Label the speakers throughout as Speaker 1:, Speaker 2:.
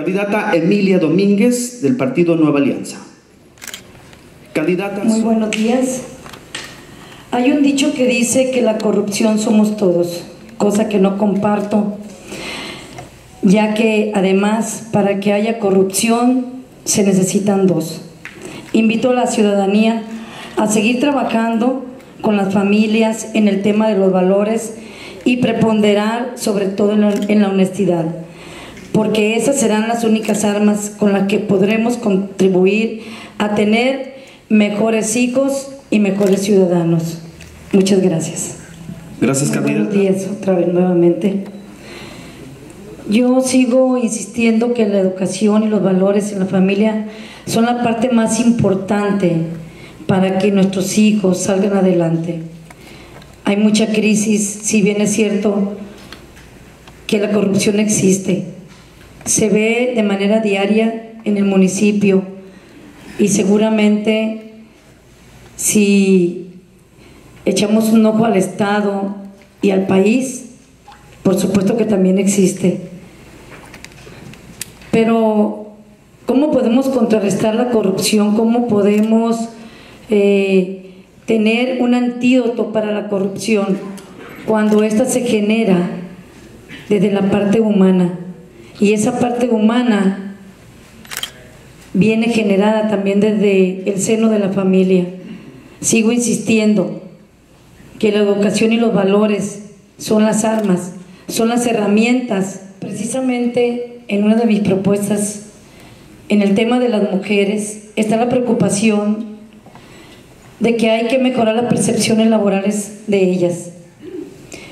Speaker 1: Candidata Emilia Domínguez del Partido Nueva Alianza. Candidatas.
Speaker 2: Muy buenos días. Hay un dicho que dice que la corrupción somos todos, cosa que no comparto, ya que además para que haya corrupción se necesitan dos. Invito a la ciudadanía a seguir trabajando con las familias en el tema de los valores y preponderar sobre todo en la honestidad, porque esas serán las únicas armas con las que podremos contribuir a tener mejores hijos y mejores ciudadanos. Muchas gracias.
Speaker 1: Gracias, candidata.
Speaker 2: Buenos días otra vez nuevamente. Yo sigo insistiendo que la educación y los valores en la familia son la parte más importante para que nuestros hijos salgan adelante. Hay mucha crisis, si bien es cierto que la corrupción existe. Se ve de manera diaria en el municipio y seguramente si echamos un ojo al Estado y al país, por supuesto que también existe. Pero, ¿cómo podemos contrarrestar la corrupción? ¿Cómo podemos eh, tener un antídoto para la corrupción cuando ésta se genera desde la parte humana. Y esa parte humana viene generada también desde el seno de la familia. Sigo insistiendo que la educación y los valores son las armas, son las herramientas. Precisamente en una de mis propuestas, en el tema de las mujeres, está la preocupación de que hay que mejorar las percepciones laborales de ellas,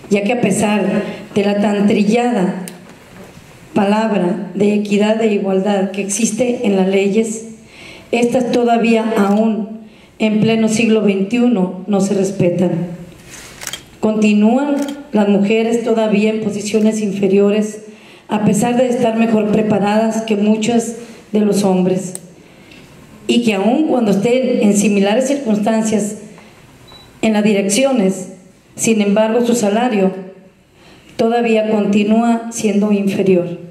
Speaker 2: ya que a pesar de la tan trillada palabra de equidad e igualdad que existe en las leyes, estas todavía aún en pleno siglo XXI no se respetan. Continúan las mujeres todavía en posiciones inferiores a pesar de estar mejor preparadas que muchos de los hombres y que aún cuando estén en similares circunstancias en las direcciones, sin embargo su salario todavía continúa siendo inferior.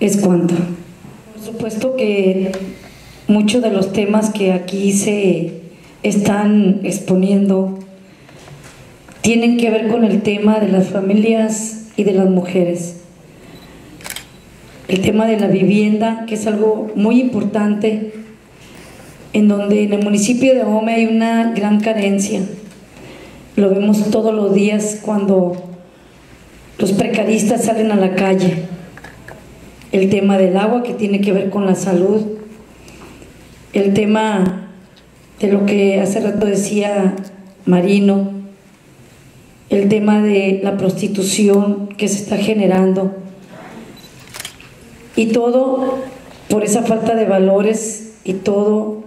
Speaker 2: ¿Es cuánto? Por supuesto que muchos de los temas que aquí se están exponiendo tienen que ver con el tema de las familias y de las mujeres. El tema de la vivienda, que es algo muy importante en donde en el municipio de Ahome hay una gran carencia. Lo vemos todos los días cuando los precaristas salen a la calle. El tema del agua que tiene que ver con la salud. El tema de lo que hace rato decía Marino. El tema de la prostitución que se está generando. Y todo por esa falta de valores y todo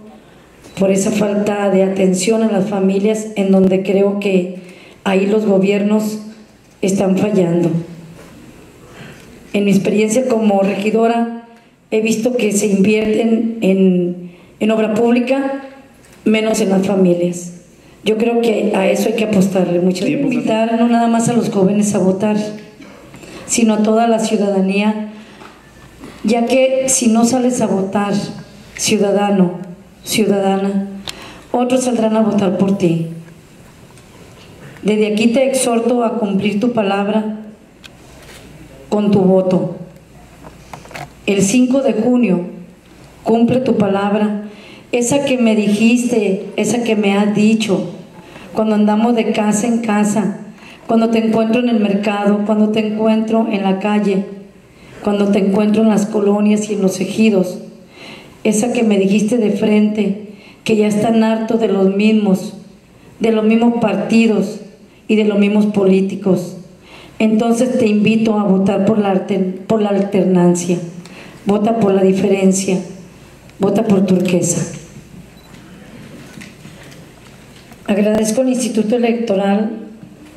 Speaker 2: por esa falta de atención a las familias en donde creo que ahí los gobiernos están fallando. En mi experiencia como regidora he visto que se invierten en, en obra pública menos en las familias. Yo creo que a eso hay que apostarle mucho. Invitar no nada más a los jóvenes a votar, sino a toda la ciudadanía, ya que si no sales a votar, ciudadano, ciudadana, otros saldrán a votar por ti. Desde aquí te exhorto a cumplir tu palabra con tu voto. El 5 de junio, cumple tu palabra, esa que me dijiste, esa que me has dicho, cuando andamos de casa en casa, cuando te encuentro en el mercado, cuando te encuentro en la calle, cuando te encuentro en las colonias y en los ejidos esa que me dijiste de frente, que ya están hartos de los mismos, de los mismos partidos y de los mismos políticos. Entonces te invito a votar por la, alternancia, vota por la diferencia, vota por turquesa. Agradezco al Instituto Electoral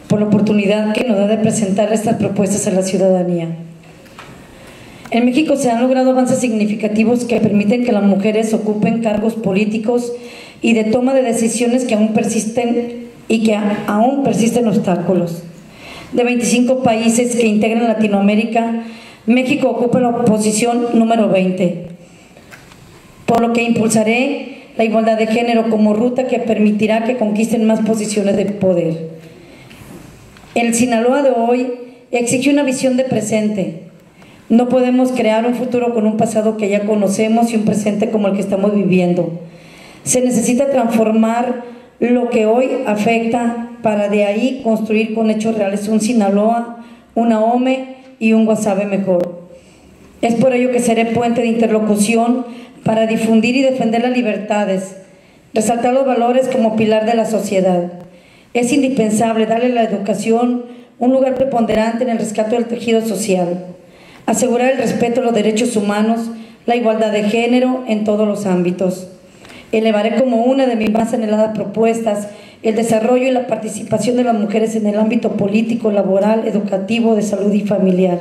Speaker 2: por la oportunidad que nos da de presentar estas propuestas a la ciudadanía. En México se han logrado avances significativos que permiten que las mujeres ocupen cargos políticos y de toma de decisiones que aún persisten y que aún persisten obstáculos. De 25 países que integran Latinoamérica, México ocupa la posición número 20, por lo que impulsaré la igualdad de género como ruta que permitirá que conquisten más posiciones de poder. El Sinaloa de hoy exige una visión de presente. No podemos crear un futuro con un pasado que ya conocemos y un presente como el que estamos viviendo. Se necesita transformar lo que hoy afecta para de ahí construir con hechos reales un Sinaloa, una OME y un Guasave mejor. Es por ello que seré puente de interlocución para difundir y defender las libertades, resaltar los valores como pilar de la sociedad. Es indispensable darle a la educación un lugar preponderante en el rescate del tejido social, asegurar el respeto a los derechos humanos, la igualdad de género en todos los ámbitos. Elevaré como una de mis más anheladas propuestas el desarrollo y la participación de las mujeres en el ámbito político, laboral, educativo, de salud y familiar.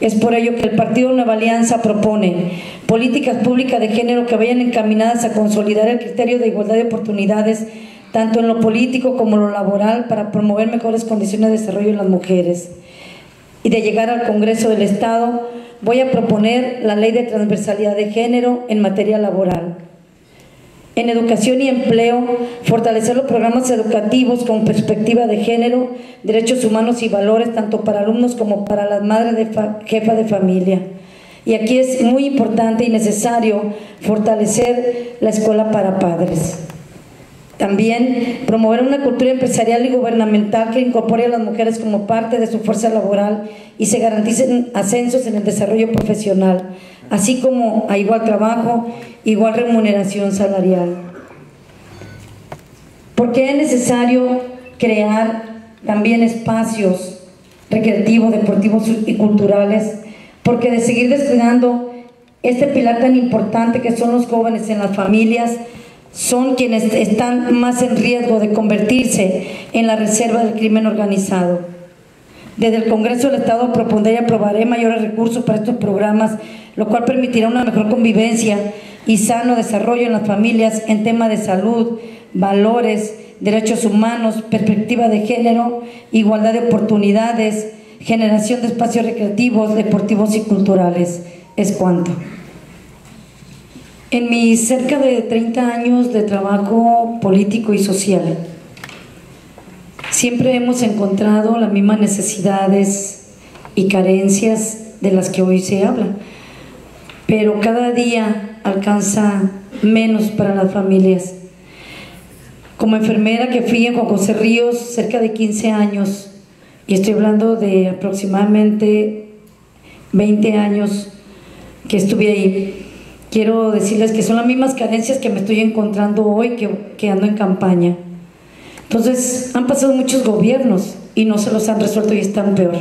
Speaker 2: Es por ello que el Partido Nueva Alianza propone políticas públicas de género que vayan encaminadas a consolidar el criterio de igualdad de oportunidades tanto en lo político como en lo laboral para promover mejores condiciones de desarrollo en las mujeres. Y de llegar al Congreso del Estado voy a proponer la ley de transversalidad de género en materia laboral. En educación y empleo, fortalecer los programas educativos con perspectiva de género, derechos humanos y valores, tanto para alumnos como para las madres de jefa de familia. Y aquí es muy importante y necesario fortalecer la escuela para padres. También promover una cultura empresarial y gubernamental que incorpore a las mujeres como parte de su fuerza laboral y se garanticen ascensos en el desarrollo profesional, así como a igual trabajo, igual remuneración salarial. Porque es necesario crear también espacios recreativos, deportivos y culturales, porque de seguir descuidando este pilar tan importante que son los jóvenes en las familias, son quienes están más en riesgo de convertirse en la reserva del crimen organizado. Desde el Congreso del Estado propondré y aprobaré mayores recursos para estos programas, lo cual permitirá una mejor convivencia y sano desarrollo en las familias en temas de salud, valores, derechos humanos, perspectiva de género, igualdad de oportunidades, generación de espacios recreativos, deportivos y culturales. Es cuanto. En mis cerca de 30 años de trabajo político y social, siempre hemos encontrado las mismas necesidades y carencias de las que hoy se habla, pero cada día alcanza menos para las familias. Como enfermera que fui en Juan José Ríos cerca de 15 años, y estoy hablando de aproximadamente 20 años que estuve ahí, quiero decirles que son las mismas carencias que me estoy encontrando hoy que, que ando en campaña. Entonces, han pasado muchos gobiernos y no se los han resuelto y están peor.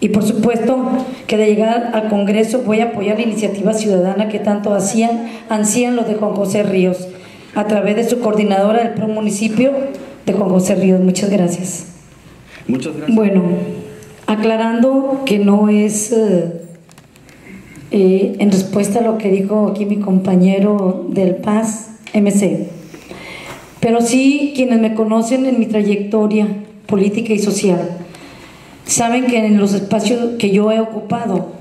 Speaker 2: Y por supuesto que de llegar al Congreso voy a apoyar la iniciativa ciudadana que tanto hacían, ansían los de Juan José Ríos, a través de su coordinadora del Pro Municipio de Juan José Ríos. Muchas gracias.
Speaker 1: Muchas gracias.
Speaker 2: Bueno, aclarando que no es... Eh, eh, en respuesta a lo que dijo aquí mi compañero del Paz MC. Pero sí, quienes me conocen en mi trayectoria política y social, saben que en los espacios que yo he ocupado,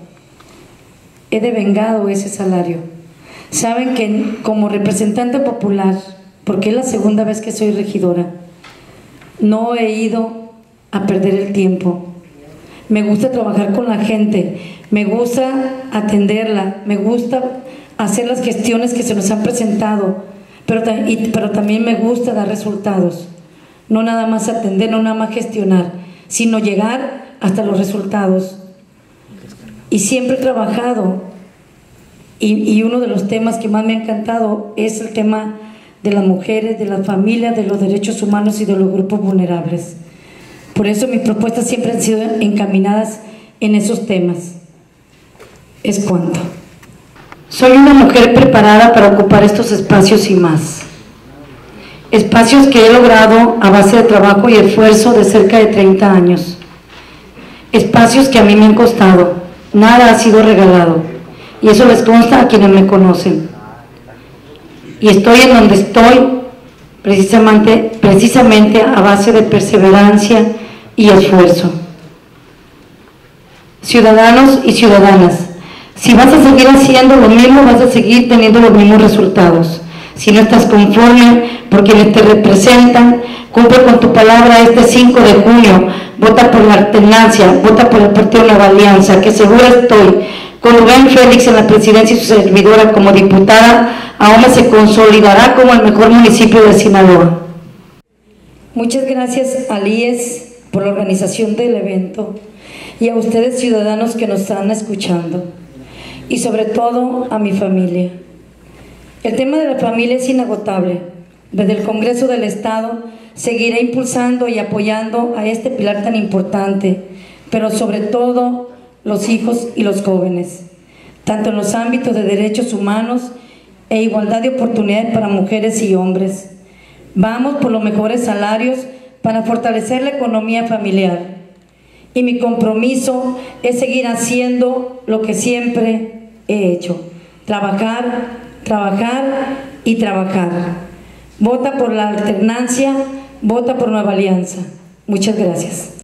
Speaker 2: he devengado ese salario. Saben que como representante popular, porque es la segunda vez que soy regidora, no he ido a perder el tiempo. Me gusta trabajar con la gente, me gusta atenderla, me gusta hacer las gestiones que se nos han presentado, pero, también me gusta dar resultados. No nada más atender, no nada más gestionar, sino llegar hasta los resultados. Y siempre he trabajado, y, y uno de los temas que más me ha encantado es el tema de las mujeres, de la familia, de los derechos humanos y de los grupos vulnerables. Por eso mis propuestas siempre han sido encaminadas en esos temas es cuanto. Soy una mujer preparada para ocupar estos espacios y más. Espacios que he logrado a base de trabajo y esfuerzo de cerca de 30 años. Espacios que a mí me han costado. Nada ha sido regalado. Y eso les consta a quienes me conocen. Y estoy en donde estoy precisamente, precisamente a base de perseverancia y esfuerzo. ciudadanos y ciudadanas. Si vas a seguir haciendo lo mismo, vas a seguir teniendo los mismos resultados. Si no estás conforme por quienes te representan, cumple con tu palabra este 5 de junio. Vota por la alternancia, vota por el Partido Nueva Alianza, que seguro estoy. Con Rubén Félix en la presidencia y su servidora como diputada, ahora se consolidará como el mejor municipio de Sinaloa. Muchas gracias a LIES por la organización del evento y a ustedes ciudadanos que nos están escuchando y sobre todo a mi familia. El tema de la familia es inagotable. Desde el Congreso del Estado seguiré impulsando y apoyando a este pilar tan importante, pero sobre todo los hijos y los jóvenes, tanto en los ámbitos de derechos humanos e igualdad de oportunidades para mujeres y hombres. Vamos por los mejores salarios para fortalecer la economía familiar y mi compromiso es seguir haciendo lo que siempre he hecho, trabajar, trabajar y trabajar. Vota por la alternancia, vota por Nueva Alianza. Muchas gracias.